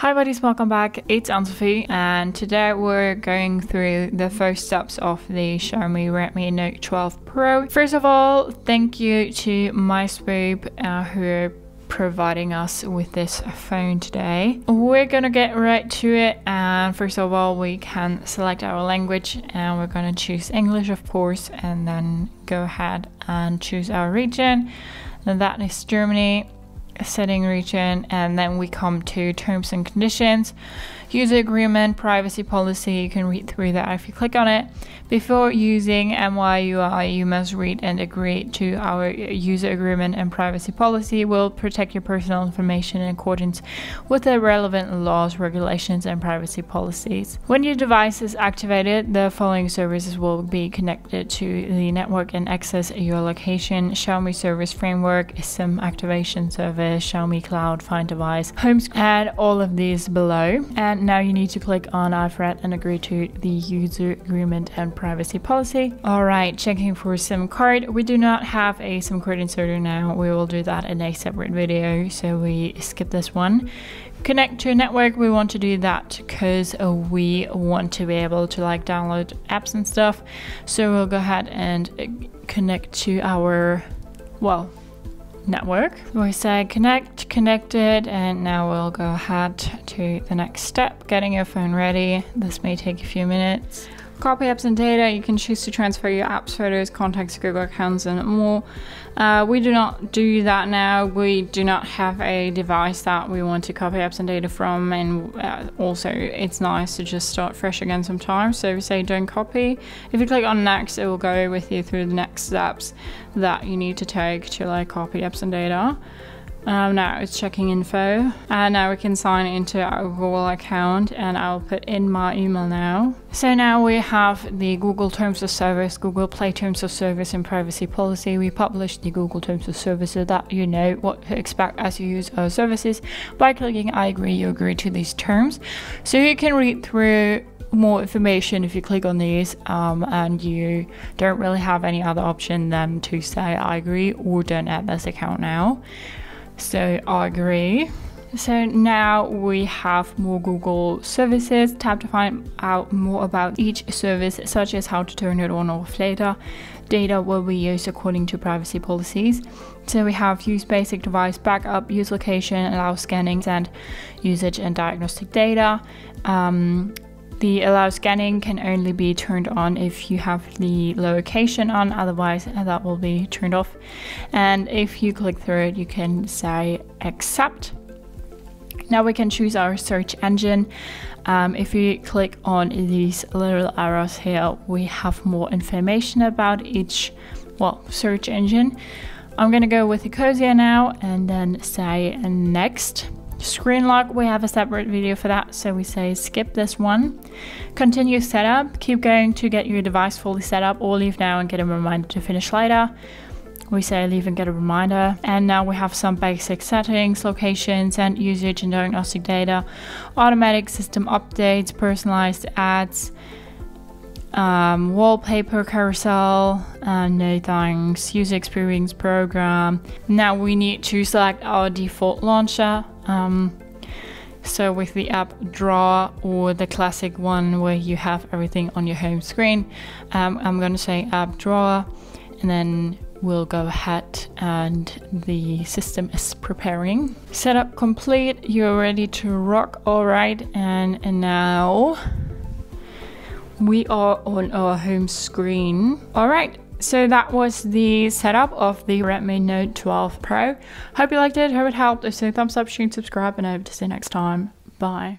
Hi buddies, welcome back. It's Anne-Sophie and today we're going through the first steps of the Xiaomi Redmi Note 12 Pro. First of all, thank you to MySwooop uh, who are providing us with this phone today. We're gonna get right to it and first of all we can select our language and we're gonna choose English of course and then go ahead and choose our region. And that is Germany setting region and then we come to terms and conditions. User agreement privacy policy you can read through that if you click on it. Before using MIUI you must read and agree to our user agreement and privacy policy. Will protect your personal information in accordance with the relevant laws regulations and privacy policies. When your device is activated the following services will be connected to the network and access your location. Xiaomi service framework SIM activation service Xiaomi Cloud, Find Device, Home, add all of these below. And now you need to click on I've read and agree to the user agreement and privacy policy. All right, checking for SIM card. We do not have a SIM card inserter now. We will do that in a separate video, so we skip this one connect to a network we want to do that because uh, we want to be able to like download apps and stuff so we'll go ahead and uh, connect to our well network. We say connect, connected, and now we'll go ahead to the next step, getting your phone ready. This may take a few minutes. Copy apps and data, you can choose to transfer your apps, photos, contacts, Google accounts, and more. Uh, we do not do that now. We do not have a device that we want to copy apps and data from, and uh, also it's nice to just start fresh again sometimes. So we say don't copy. If you click on next, it will go with you through the next steps that you need to take to like copy apps and data. Um, now it's checking info and now we can sign into our Google account and I'll put in my email now. So now we have the Google Terms of Service, Google Play Terms of Service and Privacy Policy. We publish the Google Terms of Service so that you know what to expect as you use our services. By clicking I agree, you agree to these terms. So you can read through more information if you click on these um, and you don't really have any other option than to say I agree or don't add this account now. So I agree. So now we have more Google services. Tap to find out more about each service, such as how to turn it on or off later. Data will be used according to privacy policies. So we have use basic device backup, use location, allow scanning, and usage and diagnostic data. Um, the allow scanning can only be turned on if you have the location on, otherwise that will be turned off. And if you click through it, you can say accept. Now we can choose our search engine. Um, if you click on these little arrows here, we have more information about each, well, search engine. I'm gonna go with Ecosia now and then say next. Screen lock, we have a separate video for that, so we say skip this one. Continue setup, keep going to get your device fully set up or leave now and get a reminder to finish later. We say leave and get a reminder. And now we have some basic settings, locations and usage and diagnostic data, automatic system updates, personalized ads, um, wallpaper carousel, and no thanks, user experience program. Now we need to select our default launcher. Um, so with the app drawer or the classic one where you have everything on your home screen, um, I'm going to say app drawer and then we'll go ahead and the system is preparing. Setup complete, you're ready to rock, alright, and, and now we are on our home screen. Alright, so that was the setup of the Redmi Note 12 Pro. Hope you liked it, hope it helped. If so, thumbs up, share, subscribe, and I hope to see you next time. Bye.